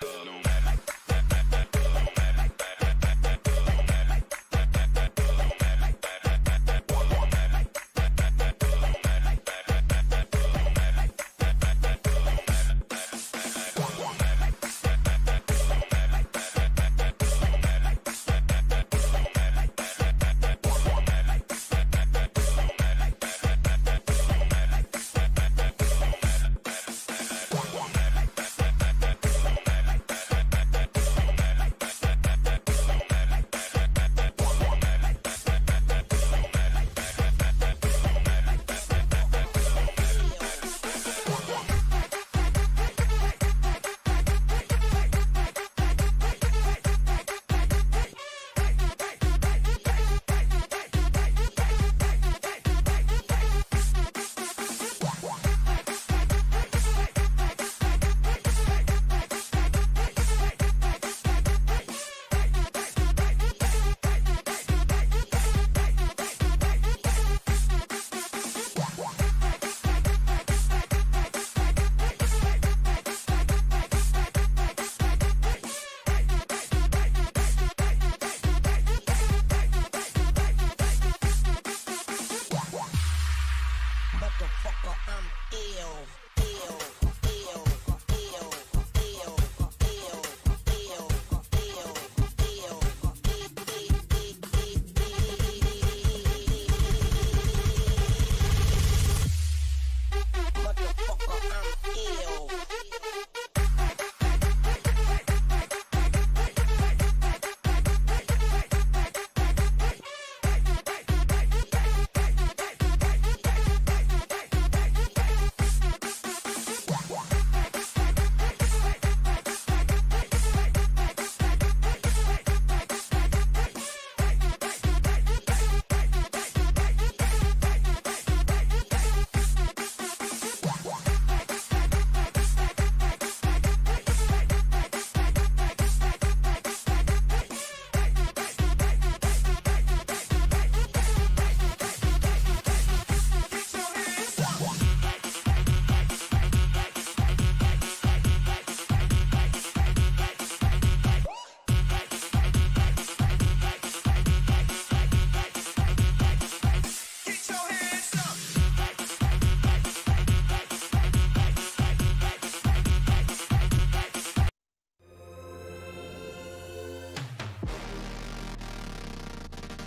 Boom. motherfucker, I'm ill, ill.